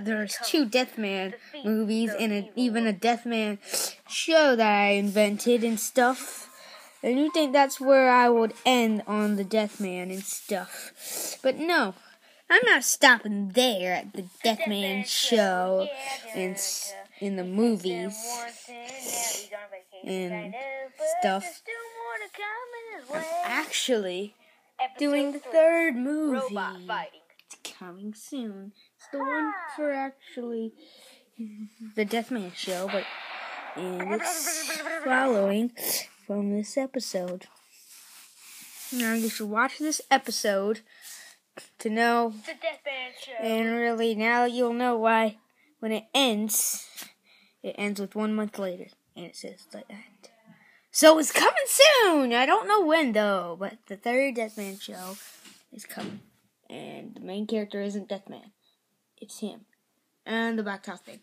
There's two Deathman movies and a, even a Deathman show that I invented and stuff. And you think that's where I would end on the Deathman and stuff. But no, I'm not stopping there at the Deathman show and in the movies and stuff. I'm actually doing the third movie. It's coming soon. It's the one for actually the Deathman show, but and it's following from this episode. Now you should watch this episode to know. The Deathman show. And really, now you'll know why when it ends, it ends with one month later, and it says the end. So it's coming soon. I don't know when though, but the third Deathman show is coming, and the main character isn't Deathman. It's him, and the Black Top thing.